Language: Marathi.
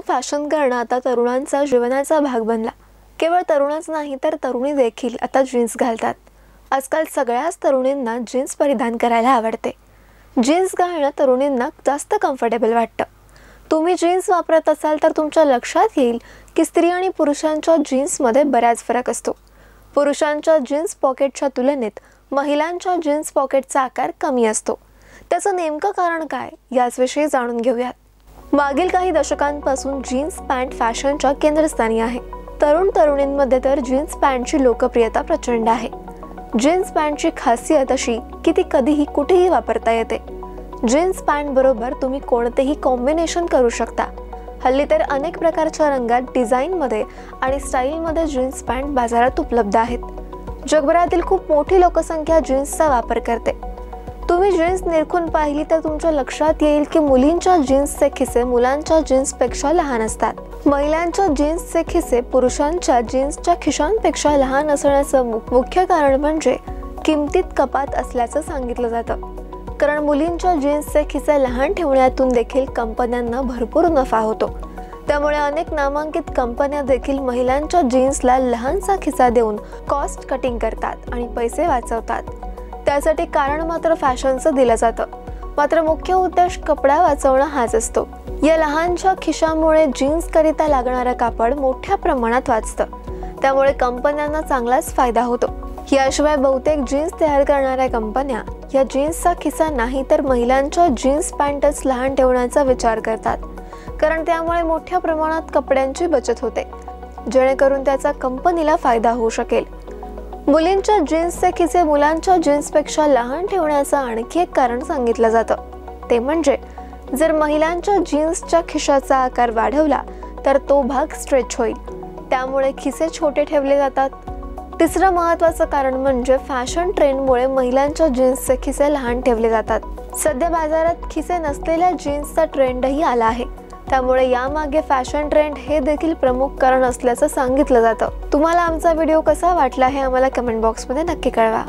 फॅशन करणं आता तरुणांचा जीवनाचा भाग बनला. केवळ तरुणच नाही तर तरुणी देखील आता जीन्स घालतात. आजकाल सगळ्याच तरुणींना जीन्स परिधान करायला आवडते. जीन्स घालणं तरुणींना जास्त कम्फर्टेबल वाटतं. तुम्ही जीन्स वापरत असाल तर तुमच्या लक्षात येईल की स्त्री आणि पुरुषांच्या जीन्समध्ये बऱ्याच फरक असतो. पुरुषांच्या जीन्स पॉकेटच्या तुलनेत महिलांच्या जीन्स पॉकेटचा आकार कमी असतो. त्याचं नेमकं कारण काय याचविषयी जाणून घेऊयात. मागील काही दशकांपासून जीन्स पॅन्ट फॅशनच्या केंद्रस्थानी आहे. तरुण तरुणींमध्ये तर जीन्स पॅन्टची लोकप्रियता प्रचंड आहे. जीन्स पॅन्टची खासियत अशी की ती कधीही कुठेही वापरता येते. जीन्स पॅन्ट बरोबर तुम्ही कोणतेही कॉम्बिनेशन करू शकता. हल्ली तर अनेक प्रकारच्या रंगात डिझाईनमध्ये आणि स्टाईलमध्ये जीन्स पॅन्ट बाजारात उपलब्ध आहेत. जगभरातील खूप मोठी लोकसंख्या जीन्सचा वापर करते. तुम्ही जीन्स निरखून पाहिली तर तुमच्या लक्षात येईल की मुलींच्या जीन्सचे खिसे मुलांच्या जीन्सपेक्षा लहान असतात. महिलांच्या जीन्सचे खिसे पुरुषांच्या जीन्सच्या खिशांपेक्षा लहान असण्याचं मुख्य कारण म्हणजे किमतीत कपात असल्याचं सांगितलं जातं. कारण मुलींच्या जीन्सचे खिसे लहान ठेवण्यातून देखील कंपन्यांना भरपूर नफा होतो. त्यामुळे अनेक नामांकित कंपन्या देखील महिलांच्या जीन्सला लहानसा खिसा देऊन कॉस्ट कटिंग करतात आणि पैसे वाचवतात. त्यासाठी कारण मात्र फॅशनचं दिलं जातं. मात्र मुख्य उद्देश कपडा वाचवणं हाच असतो. या लहानशा खिशामुळे जीन्सकरिता लागणारं कापड मोठ्या प्रमाणात वाचतं. त्यामुळे कंपन्यांना चांगलाच फायदा होतो. याशिवाय बहुतेक जीन्स तयार करणाऱ्या कंपन्या या जीन्सचा खिसा नाही तर महिलांच्या जीन्स पॅन्टच लहान ठेवण्याचा विचार करतात. कारण त्यामुळे मोठ्या प्रमाणात कपड्यांची बचत होते. जेणेकरून त्याचा कंपनीला फायदा होऊ शकेल. मुलींच्या जीन्सचे खिसे मुलांच्या जीन्सपेक्षा लहान ठेवण्याचं आणखी एक कारण सांगितलं जातं. ते म्हणजे जर महिलांच्या जीन्सच्या खिशाचा आकार वाढवला तर तो भाग स्ट्रेच होईल. त्यामुळे खिसे छोटे ठेवले जातात. तिसरं महत्त्वाचं कारण म्हणजे फॅशन ट्रेंडमुळे महिलांच्या जीन्सचे खिसे लहान ठेवले जातात. सध्या बाजारात खिसे नसलेल्या जीन्सचा ट्रेंडही आला आहे. त्यामुळे यामागे फॅशन ट्रेंड हे देखील प्रमुख कारण असल्याचं सांगितलं जातं. तुम्हाला आमचा व्हिडिओ कसा वाटला हे आम्हाला कमेंट बॉक्समध्ये नक्की कळवा.